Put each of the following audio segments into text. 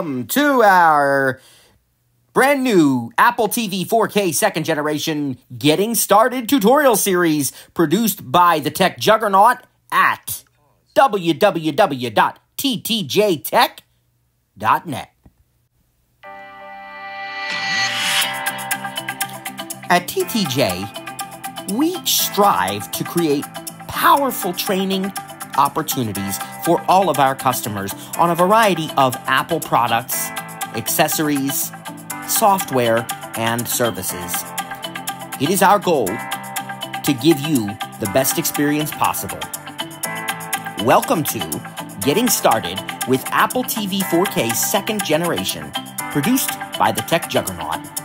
Welcome to our brand new Apple TV 4K second generation getting started tutorial series produced by the tech juggernaut at www.ttjtech.net. At TTJ, we strive to create powerful training opportunities for all of our customers on a variety of Apple products, accessories, software, and services. It is our goal to give you the best experience possible. Welcome to Getting Started with Apple TV 4K second generation, produced by the Tech Juggernaut.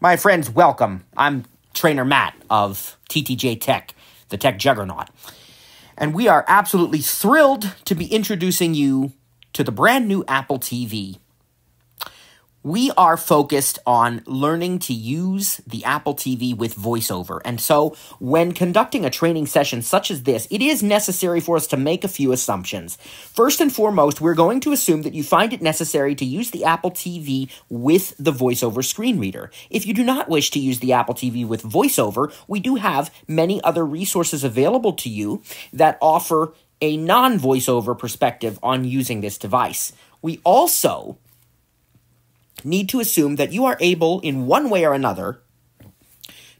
My friends, welcome. I'm Trainer Matt of TTJ Tech, the tech juggernaut. And we are absolutely thrilled to be introducing you to the brand new Apple TV we are focused on learning to use the Apple TV with voiceover. And so, when conducting a training session such as this, it is necessary for us to make a few assumptions. First and foremost, we're going to assume that you find it necessary to use the Apple TV with the voiceover screen reader. If you do not wish to use the Apple TV with voiceover, we do have many other resources available to you that offer a non voiceover perspective on using this device. We also need to assume that you are able, in one way or another,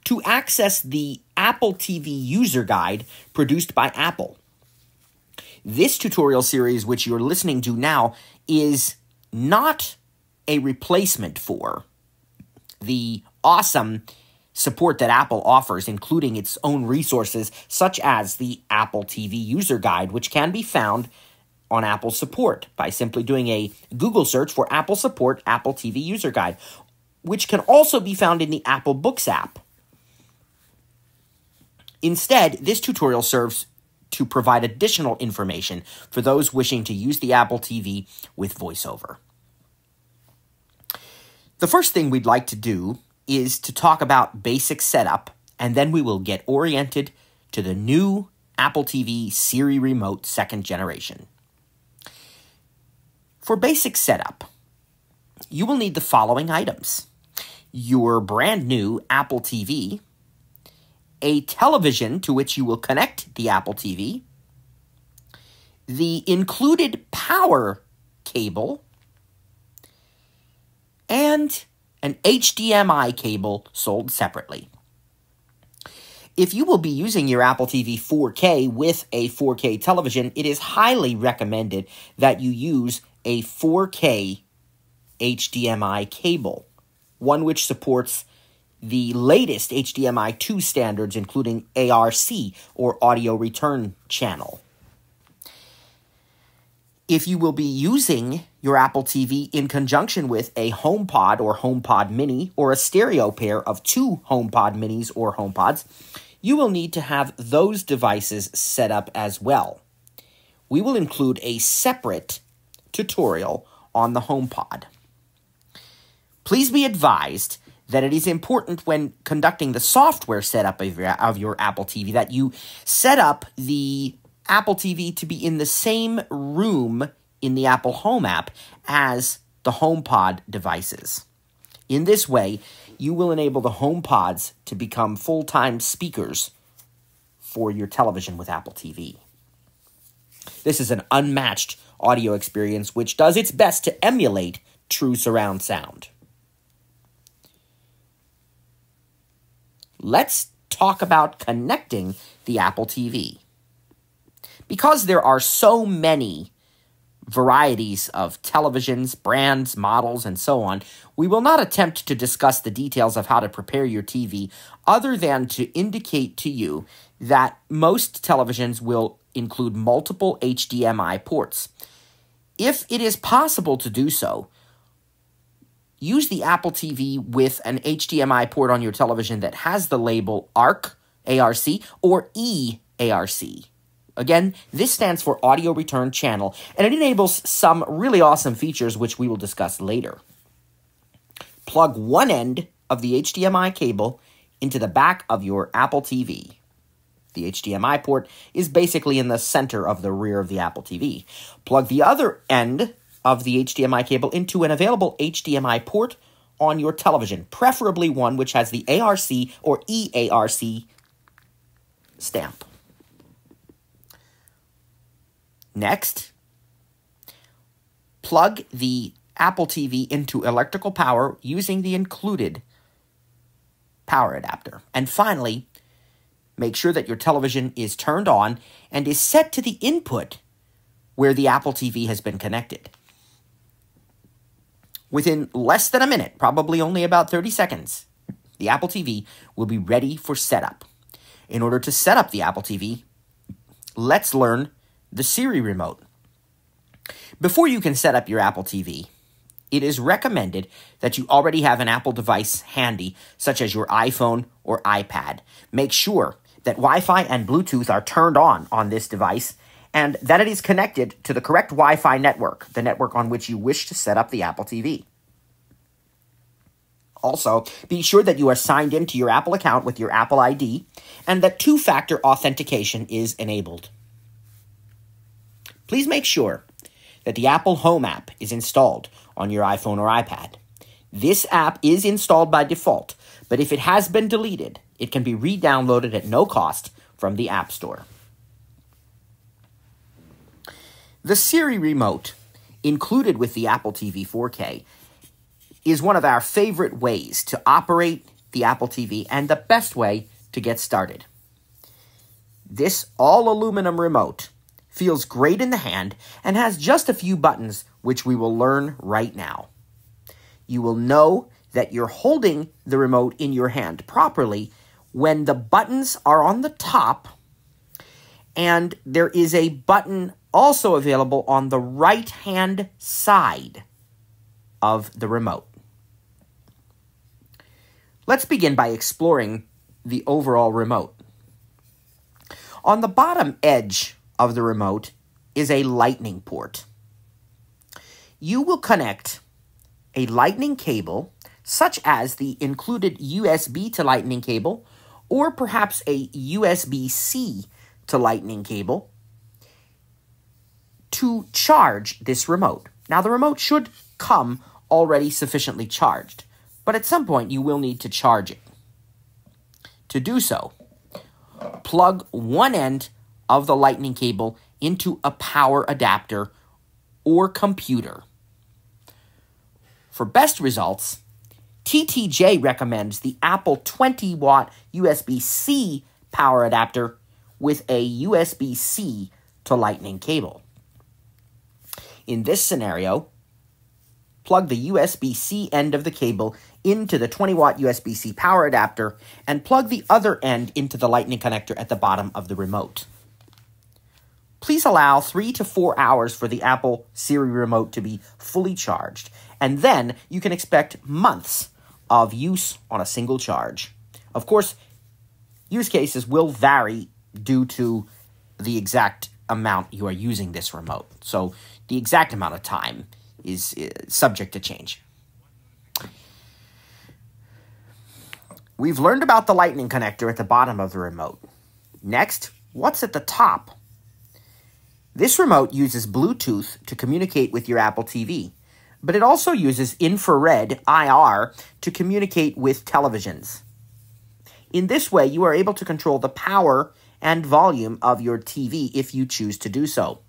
to access the Apple TV user guide produced by Apple. This tutorial series, which you're listening to now, is not a replacement for the awesome support that Apple offers, including its own resources, such as the Apple TV user guide, which can be found on Apple support by simply doing a Google search for Apple support Apple TV user guide, which can also be found in the Apple Books app. Instead, this tutorial serves to provide additional information for those wishing to use the Apple TV with VoiceOver. The first thing we'd like to do is to talk about basic setup, and then we will get oriented to the new Apple TV Siri Remote second generation. For basic setup, you will need the following items your brand new Apple TV, a television to which you will connect the Apple TV, the included power cable, and an HDMI cable sold separately. If you will be using your Apple TV 4K with a 4K television, it is highly recommended that you use a 4K HDMI cable, one which supports the latest HDMI 2 standards, including ARC or Audio Return Channel. If you will be using your Apple TV in conjunction with a HomePod or HomePod Mini or a stereo pair of two HomePod Minis or HomePods, you will need to have those devices set up as well. We will include a separate tutorial on the HomePod. Please be advised that it is important when conducting the software setup of your, of your Apple TV that you set up the Apple TV to be in the same room in the Apple Home app as the HomePod devices. In this way, you will enable the HomePods to become full time speakers for your television with Apple TV. This is an unmatched audio experience which does its best to emulate true surround sound. Let's talk about connecting the Apple TV. Because there are so many varieties of televisions, brands, models, and so on, we will not attempt to discuss the details of how to prepare your TV other than to indicate to you that most televisions will include multiple HDMI ports. If it is possible to do so, use the Apple TV with an HDMI port on your television that has the label ARC, ARC, or EARC. Again, this stands for Audio Return Channel, and it enables some really awesome features which we will discuss later. Plug one end of the HDMI cable into the back of your Apple TV. The HDMI port is basically in the center of the rear of the Apple TV. Plug the other end of the HDMI cable into an available HDMI port on your television, preferably one which has the ARC or EARC stamp. Next, plug the Apple TV into electrical power using the included power adapter. And finally, make sure that your television is turned on and is set to the input where the Apple TV has been connected. Within less than a minute, probably only about 30 seconds, the Apple TV will be ready for setup. In order to set up the Apple TV, let's learn the Siri remote. Before you can set up your Apple TV, it is recommended that you already have an Apple device handy, such as your iPhone or iPad. Make sure that Wi Fi and Bluetooth are turned on on this device and that it is connected to the correct Wi Fi network, the network on which you wish to set up the Apple TV. Also, be sure that you are signed into your Apple account with your Apple ID and that two factor authentication is enabled. Please make sure that the Apple Home app is installed on your iPhone or iPad. This app is installed by default, but if it has been deleted, it can be re downloaded at no cost from the App Store. The Siri remote, included with the Apple TV 4K, is one of our favorite ways to operate the Apple TV and the best way to get started. This all aluminum remote feels great in the hand and has just a few buttons which we will learn right now. You will know that you're holding the remote in your hand properly when the buttons are on the top and there is a button also available on the right hand side of the remote. Let's begin by exploring the overall remote. On the bottom edge of the remote is a lightning port. You will connect a lightning cable, such as the included USB to lightning cable, or perhaps a USB C to lightning cable, to charge this remote. Now, the remote should come already sufficiently charged but at some point you will need to charge it. To do so, plug one end of the lightning cable into a power adapter or computer. For best results, TTJ recommends the Apple 20 watt USB C power adapter with a USB C to lightning cable. In this scenario, plug the USB C end of the cable into the 20 watt USB C power adapter and plug the other end into the lightning connector at the bottom of the remote. Please allow three to four hours for the Apple Siri remote to be fully charged, and then you can expect months of use on a single charge. Of course, use cases will vary due to the exact amount you are using this remote. So the exact amount of time is uh, subject to change. We've learned about the lightning connector at the bottom of the remote. Next, what's at the top? This remote uses Bluetooth to communicate with your Apple TV, but it also uses infrared IR to communicate with televisions. In this way, you are able to control the power and volume of your TV if you choose to do so.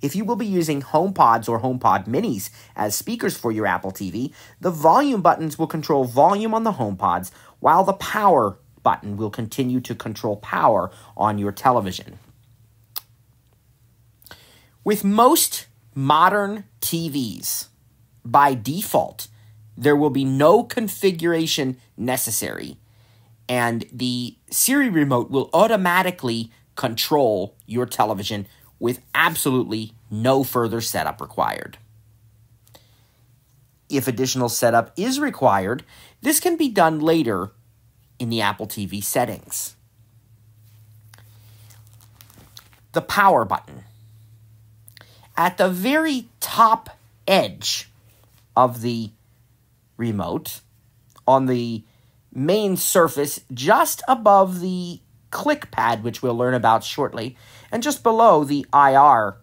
If you will be using HomePods or HomePod Minis as speakers for your Apple TV, the volume buttons will control volume on the HomePods, while the power button will continue to control power on your television. With most modern TVs, by default, there will be no configuration necessary, and the Siri remote will automatically control your television with absolutely no further setup required. If additional setup is required, this can be done later in the Apple TV settings. The power button. At the very top edge of the remote, on the main surface just above the click pad, which we'll learn about shortly, and just below the IR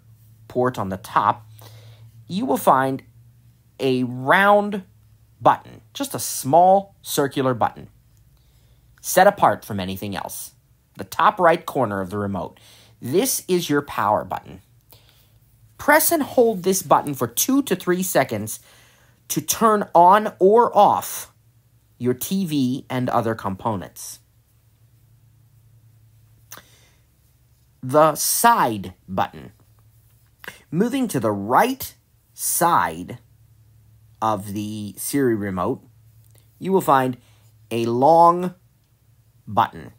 port on the top, you will find a round button, just a small circular button, set apart from anything else. The top right corner of the remote. This is your power button. Press and hold this button for two to three seconds to turn on or off your TV and other components. The side button. Moving to the right side of the Siri remote, you will find a long button.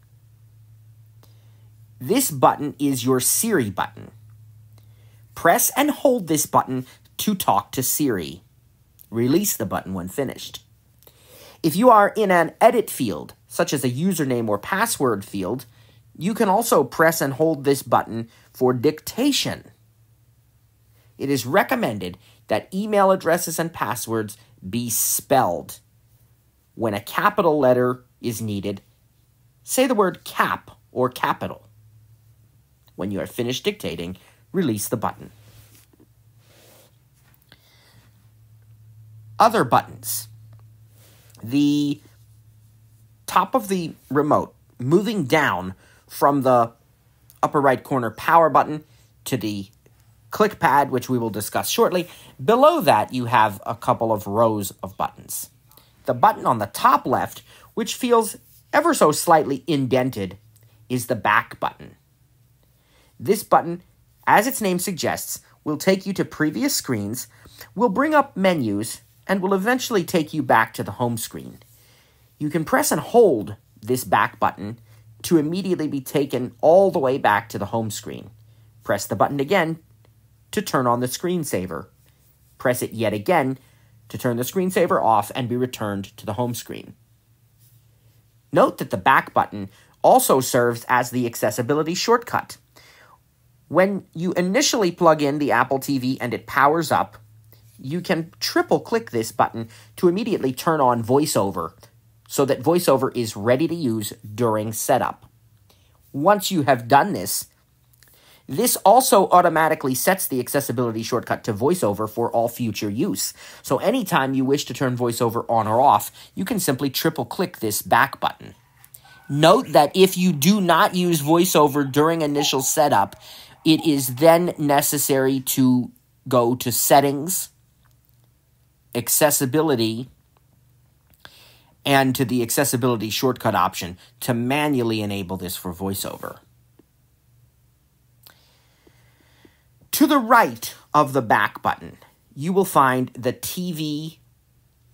This button is your Siri button. Press and hold this button to talk to Siri. Release the button when finished. If you are in an edit field, such as a username or password field, you can also press and hold this button for dictation. It is recommended that email addresses and passwords be spelled. When a capital letter is needed, say the word cap or capital. When you are finished dictating, release the button. Other buttons. The top of the remote, moving down from the upper right corner power button to the click pad, which we will discuss shortly. Below that, you have a couple of rows of buttons. The button on the top left, which feels ever so slightly indented, is the back button. This button, as its name suggests, will take you to previous screens, will bring up menus, and will eventually take you back to the home screen. You can press and hold this back button to immediately be taken all the way back to the home screen. Press the button again to turn on the screensaver. Press it yet again to turn the screensaver off and be returned to the home screen. Note that the back button also serves as the accessibility shortcut. When you initially plug in the Apple TV and it powers up, you can triple click this button to immediately turn on VoiceOver so that VoiceOver is ready to use during setup. Once you have done this, this also automatically sets the accessibility shortcut to VoiceOver for all future use. So anytime you wish to turn VoiceOver on or off, you can simply triple click this back button. Note that if you do not use VoiceOver during initial setup, it is then necessary to go to Settings, Accessibility, and to the accessibility shortcut option to manually enable this for VoiceOver. To the right of the back button, you will find the TV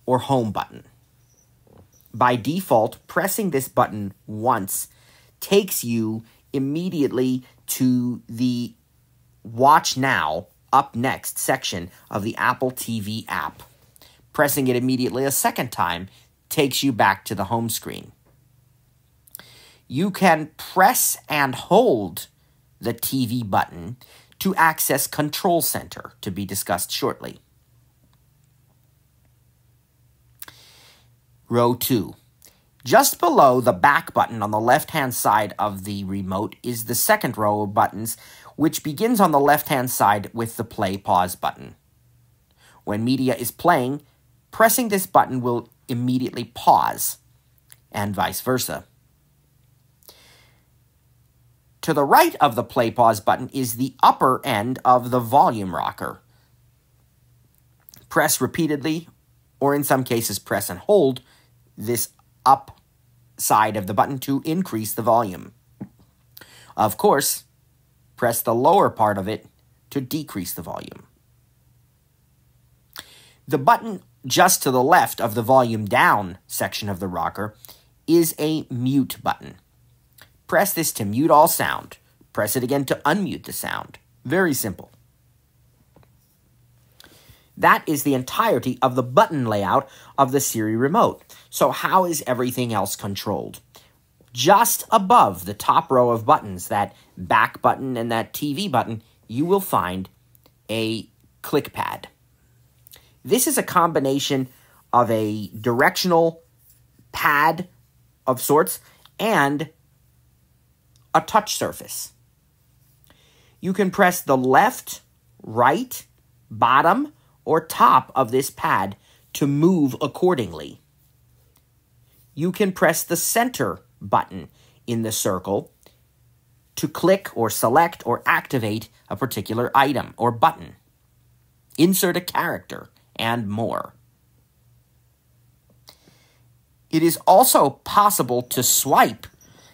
or home button. By default, pressing this button once takes you immediately to the Watch Now Up Next section of the Apple TV app. Pressing it immediately a second time takes you back to the home screen. You can press and hold the TV button to access Control Center, to be discussed shortly. Row 2. Just below the back button on the left hand side of the remote is the second row of buttons, which begins on the left hand side with the play pause button. When media is playing, pressing this button will immediately pause, and vice versa. To the right of the play pause button is the upper end of the volume rocker. Press repeatedly, or in some cases, press and hold this up side of the button to increase the volume. Of course, press the lower part of it to decrease the volume. The button just to the left of the volume down section of the rocker is a mute button. Press this to mute all sound. Press it again to unmute the sound. Very simple. That is the entirety of the button layout of the Siri remote. So how is everything else controlled? Just above the top row of buttons, that back button and that TV button, you will find a click pad. This is a combination of a directional pad of sorts and a touch surface. You can press the left, right, bottom, or top of this pad to move accordingly. You can press the center button in the circle to click or select or activate a particular item or button, insert a character, and more. It is also possible to swipe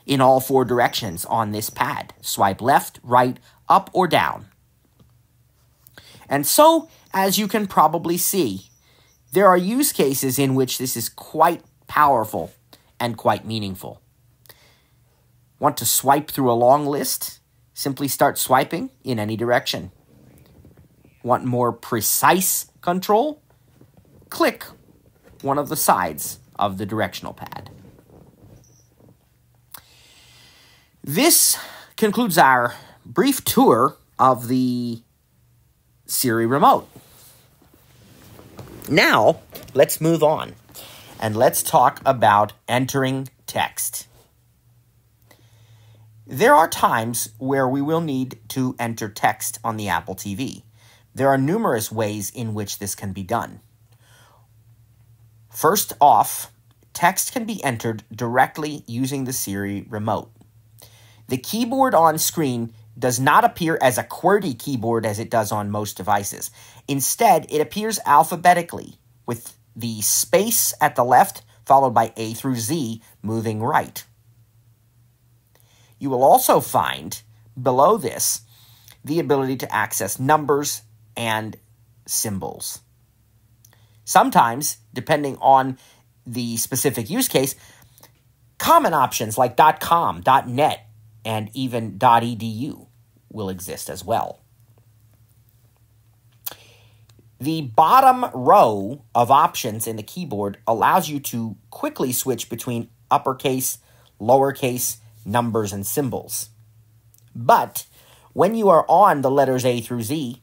in all four directions on this pad. Swipe left, right, up, or down. And so, as you can probably see, there are use cases in which this is quite powerful and quite meaningful. Want to swipe through a long list? Simply start swiping in any direction. Want more precise control? Click one of the sides of the directional pad. This concludes our brief tour of the Siri remote. Now, let's move on and let's talk about entering text. There are times where we will need to enter text on the Apple TV. There are numerous ways in which this can be done. First off, text can be entered directly using the Siri remote. The keyboard on screen does not appear as a QWERTY keyboard as it does on most devices. Instead, it appears alphabetically, with the space at the left followed by A through Z moving right. You will also find below this the ability to access numbers and symbols. Sometimes, depending on the specific use case, common options like .com, .net, and even .edu will exist as well. The bottom row of options in the keyboard allows you to quickly switch between uppercase, lowercase, numbers, and symbols. But when you are on the letters A through Z,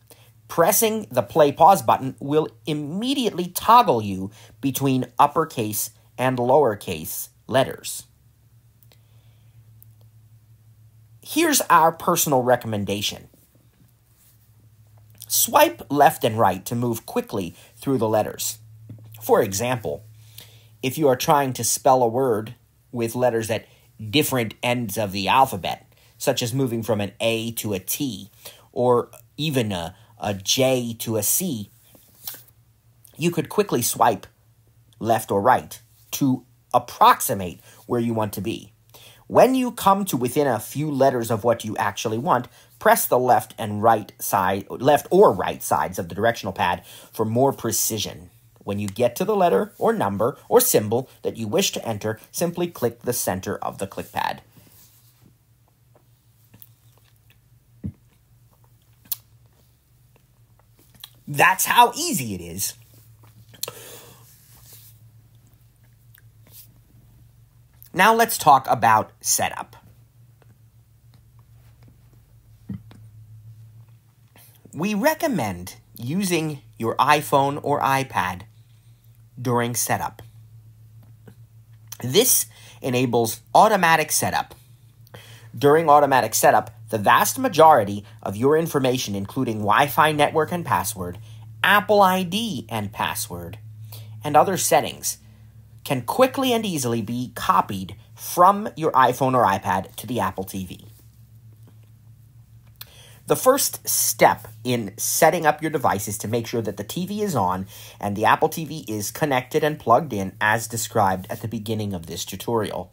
Pressing the play pause button will immediately toggle you between uppercase and lowercase letters. Here's our personal recommendation. Swipe left and right to move quickly through the letters. For example, if you are trying to spell a word with letters at different ends of the alphabet, such as moving from an A to a T, or even a, a J to a C, you could quickly swipe left or right to approximate where you want to be. When you come to within a few letters of what you actually want, press the left and right side, left or right sides of the directional pad for more precision. When you get to the letter or number or symbol that you wish to enter, simply click the center of the click pad. That's how easy it is. Now let's talk about setup. We recommend using your iPhone or iPad during setup. This enables automatic setup. During automatic setup, the vast majority of your information, including Wi Fi network and password, Apple ID and password, and other settings, can quickly and easily be copied from your iPhone or iPad to the Apple TV. The first step in setting up your device is to make sure that the TV is on and the Apple TV is connected and plugged in as described at the beginning of this tutorial.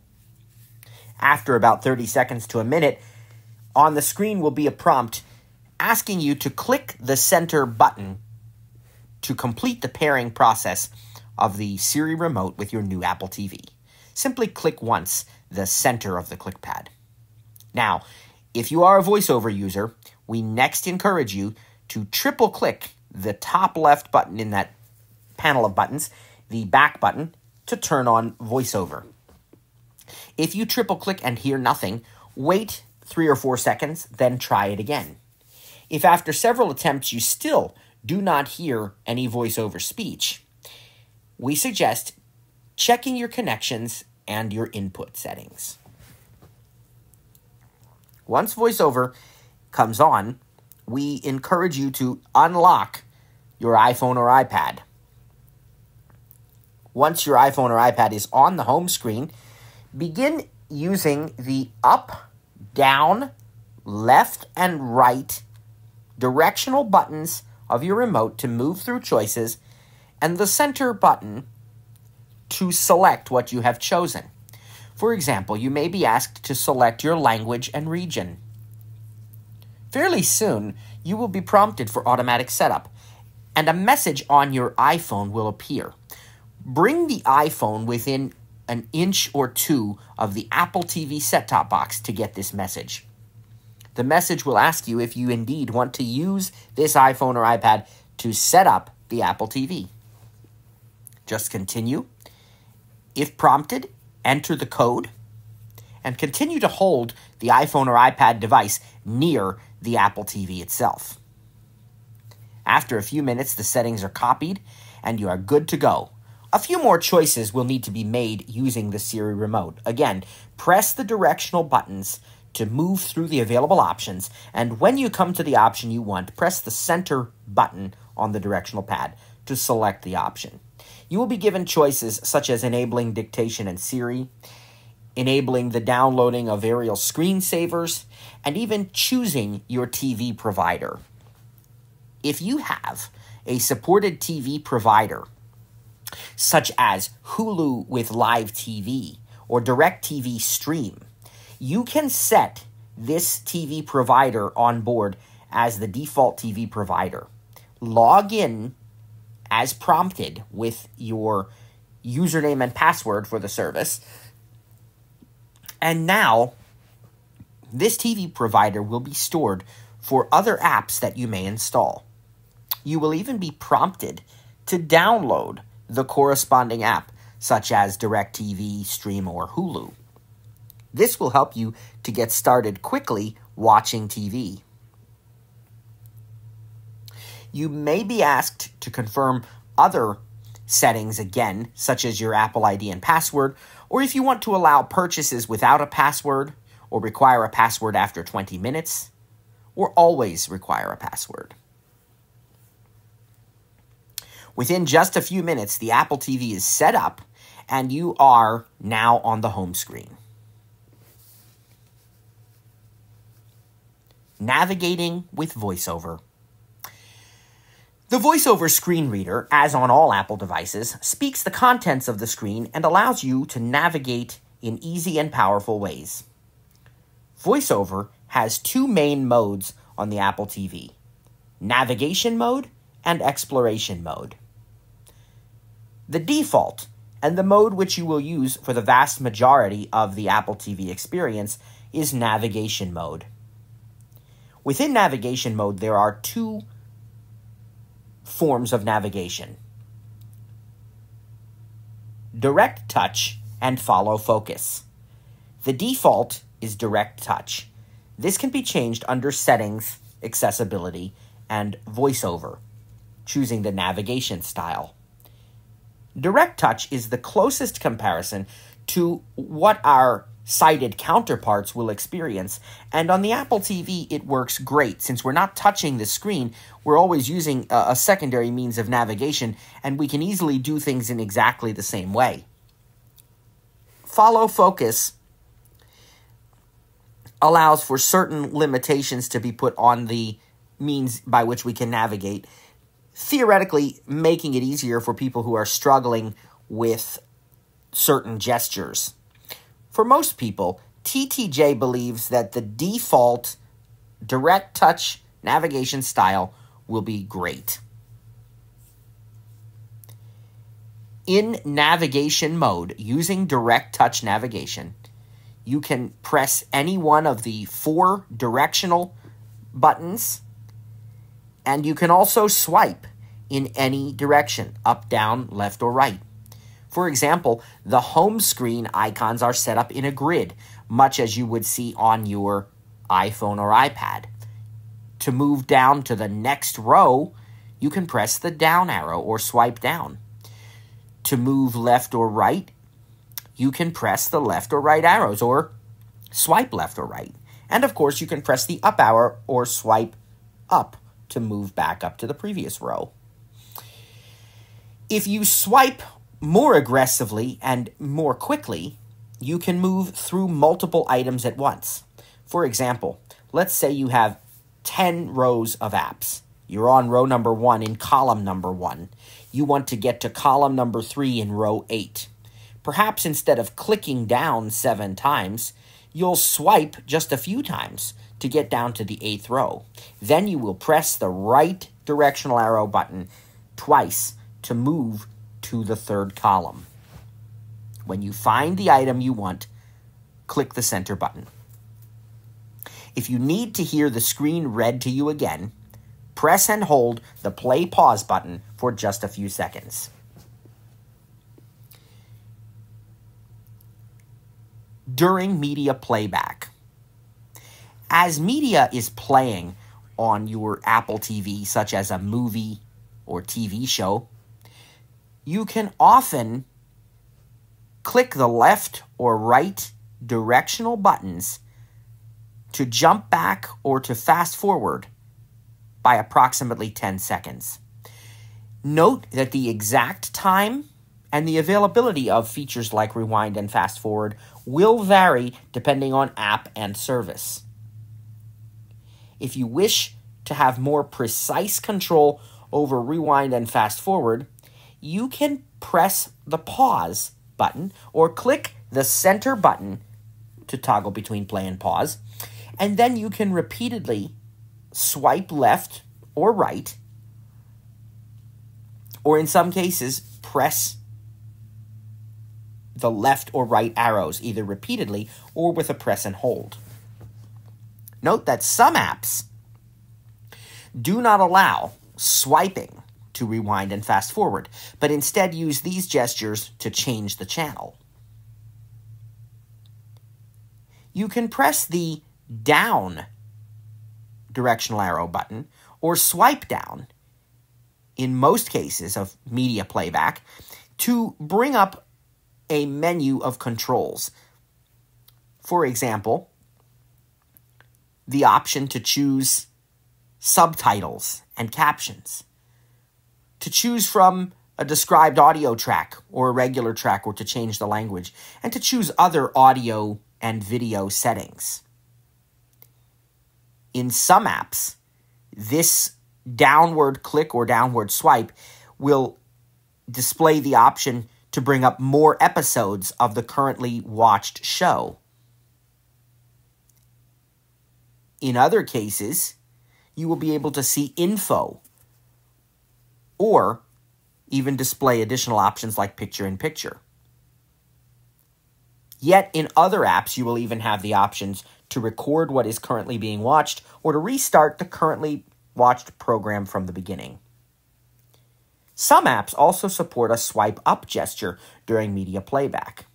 After about 30 seconds to a minute, on the screen will be a prompt asking you to click the center button to complete the pairing process of the Siri remote with your new Apple TV. Simply click once the center of the clickpad. Now, if you are a voiceover user, we next encourage you to triple click the top left button in that panel of buttons, the back button, to turn on voiceover. If you triple click and hear nothing, wait three or four seconds, then try it again. If after several attempts you still do not hear any voiceover speech, we suggest checking your connections and your input settings. Once VoiceOver comes on, we encourage you to unlock your iPhone or iPad. Once your iPhone or iPad is on the home screen, begin using the up, down, left, and right directional buttons of your remote to move through choices and the center button to select what you have chosen. For example, you may be asked to select your language and region. Fairly soon, you will be prompted for automatic setup, and a message on your iPhone will appear. Bring the iPhone within an inch or two of the Apple TV set top box to get this message. The message will ask you if you indeed want to use this iPhone or iPad to set up the Apple TV. Just continue. If prompted, enter the code and continue to hold the iPhone or iPad device near the Apple TV itself. After a few minutes, the settings are copied and you are good to go. A few more choices will need to be made using the Siri remote. Again, press the directional buttons to move through the available options, and when you come to the option you want, press the center button on the directional pad to select the option. You will be given choices such as enabling dictation in Siri, enabling the downloading of aerial screensavers, and even choosing your TV provider. If you have a supported TV provider, such as Hulu with Live TV or DirecTV Stream, you can set this TV provider on board as the default TV provider. Log in as prompted with your username and password for the service. And now, this TV provider will be stored for other apps that you may install. You will even be prompted to download the corresponding app, such as DirecTV, Stream, or Hulu. This will help you to get started quickly watching TV. You may be asked to confirm other settings again, such as your Apple ID and password, or if you want to allow purchases without a password, or require a password after 20 minutes, or always require a password. Within just a few minutes, the Apple TV is set up and you are now on the home screen. Navigating with VoiceOver. The VoiceOver screen reader, as on all Apple devices, speaks the contents of the screen and allows you to navigate in easy and powerful ways. VoiceOver has two main modes on the Apple TV navigation mode and exploration mode. The default, and the mode which you will use for the vast majority of the Apple TV experience, is navigation mode. Within navigation mode, there are two forms of navigation direct touch and follow focus. The default is direct touch. This can be changed under settings, accessibility, and voiceover, choosing the navigation style. Direct touch is the closest comparison to what our sighted counterparts will experience. And on the Apple TV, it works great. Since we're not touching the screen, we're always using a, a, secondary means of navigation, and we can easily do things in exactly the same way. Follow focus allows for certain limitations to be put on the means by which we can navigate, theoretically making it easier for people who are struggling with certain gestures. For most people, TTJ believes that the default direct touch navigation style will be great. In navigation mode, using direct touch navigation, you can press any one of the four directional buttons, and you can also swipe in any direction up, down, left, or right. For example, the home screen icons are set up in a grid, much as you would see on your iPhone or iPad. To move down to the next row, you can press the down arrow or swipe down. To move left or right, you can press the left or right arrows or swipe left or right. And of course, you can press the up arrow or swipe up to move back up to the previous row. If you swipe more aggressively and more quickly, you can move through multiple items at once. For example, let's say you have 10 rows of apps. You're on row number one in column number one. You want to get to column number three in row eight. Perhaps instead of clicking down seven times, you'll swipe just a few times to get down to the eighth row. Then you will press the right directional arrow button twice to move to the third column. When you find the item you want, click the center button. If you need to hear the screen read to you again, press and hold the play pause button for just a few seconds. During media playback, as media is playing on your Apple TV, such as a movie or TV show, you can often click the left or right directional buttons to jump back or to fast forward by approximately 10 seconds. Note that the exact time and the availability of features like rewind and fast forward will vary depending on app and service. If you wish to have more precise control over rewind and fast forward, you can press the pause button or click the center button to toggle between play and pause. And then you can repeatedly swipe left or right, or in some cases, press the left or right arrows, either repeatedly or with a press and hold. Note that some apps do not allow swiping to rewind and fast forward, but instead use these gestures to change the channel. You can press the down directional arrow button or swipe down in most cases of media playback to bring up a menu of controls. For example, the option to choose subtitles and captions, to choose from a described audio track or a regular track or to change the language, and to choose other audio and video settings. In some apps, this downward click or downward swipe will display the option to bring up more episodes of the currently watched show. In other cases, you will be able to see info or even display additional options like picture in picture. Yet in other apps, you will even have the options to record what is currently being watched or to restart the currently watched program from the beginning. Some apps also support a swipe up gesture during media playback.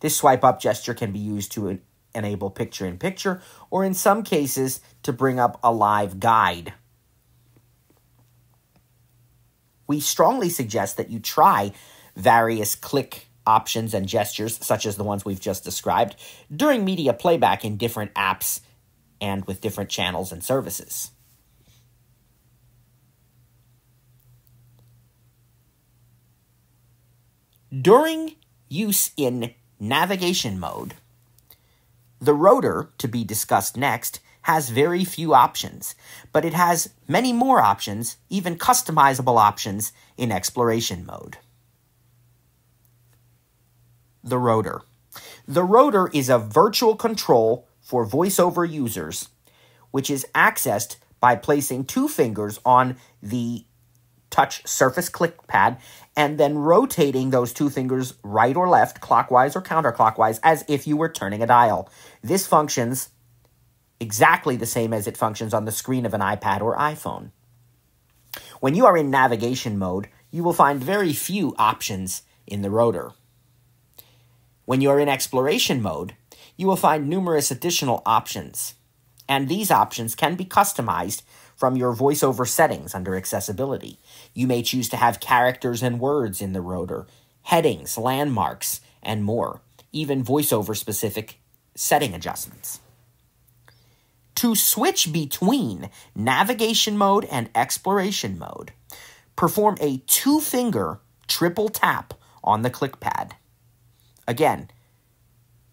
This swipe up gesture can be used to enable picture in picture or in some cases to bring up a live guide. We strongly suggest that you try various click options and gestures, such as the ones we've just described, during media playback in different apps and with different channels and services. During use in navigation mode, the rotor, to be discussed next, has very few options, but it has many more options, even customizable options, in exploration mode the rotor. The rotor is a virtual control for voiceover users, which is accessed by placing two fingers on the touch surface click pad and then rotating those two fingers right or left, clockwise or counterclockwise, as if you were turning a dial. This functions exactly the same as it functions on the screen of an iPad or iPhone. When you are in navigation mode, you will find very few options in the rotor. When you are in exploration mode, you will find numerous additional options, and these options can be customized from your voiceover settings under accessibility. You may choose to have characters and words in the rotor, headings, landmarks, and more, even voiceover specific setting adjustments. To switch between navigation mode and exploration mode, perform a two finger triple tap on the click pad. Again,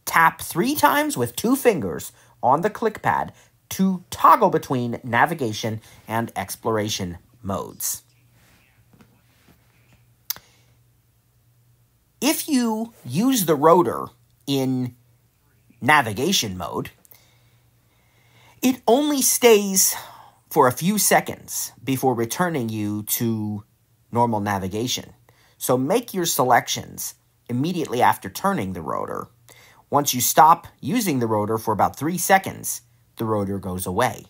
tap three times with two fingers on the click pad to toggle between navigation and exploration modes. If you use the rotor in navigation mode, it only stays for a few seconds before returning you to normal navigation. So make your selections immediately after turning the rotor. Once you stop using the rotor for about three seconds, the rotor goes away.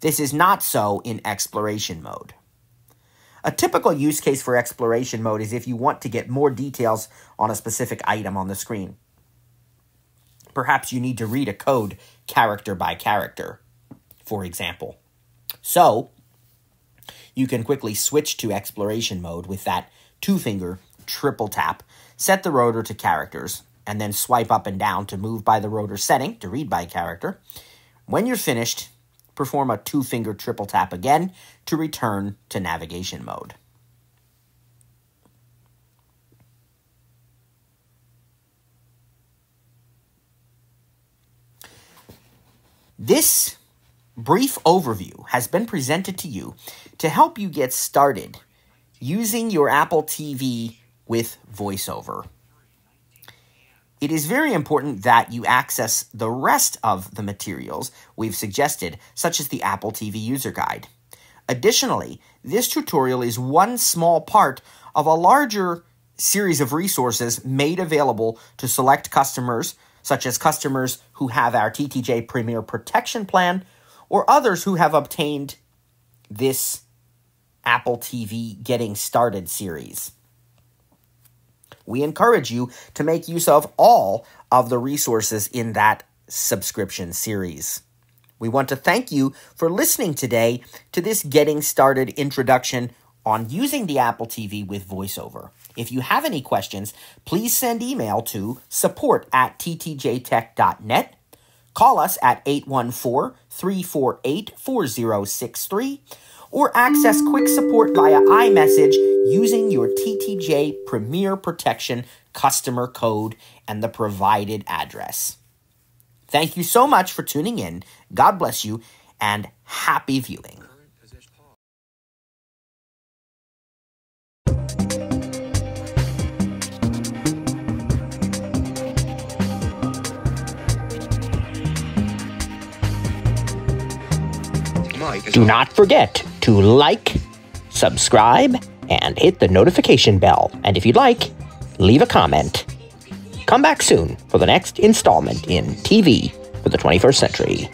This is not so in exploration mode. A typical use case for exploration mode is if you want to get more details on a specific item on the screen. Perhaps you need to read a code character by character, for example. So, you can quickly switch to exploration mode with that two finger triple tap, set the rotor to characters, and then swipe up and down to move by the rotor setting to read by character. When you're finished, perform a two finger triple tap again to return to navigation mode. This brief overview has been presented to you to help you get started using your Apple TV with VoiceOver. It is very important that you access the rest of the materials we've suggested, such as the Apple TV User Guide. Additionally, this tutorial is one small part of a larger series of resources made available to select customers, such as customers who have our TTJ Premier Protection Plan or others who have obtained this Apple TV Getting Started series. We encourage you to make use of all of the resources in that subscription series. We want to thank you for listening today to this Getting Started introduction on using the Apple TV with VoiceOver. If you have any questions, please send email to support at ttjtech.net. Call us at 814 348 4063 or access quick support via iMessage using your TTJ Premier Protection customer code and the provided address. Thank you so much for tuning in. God bless you and happy viewing. Do not forget to like, subscribe, and hit the notification bell. And if you'd like, leave a comment. Come back soon for the next installment in TV for the 21st century.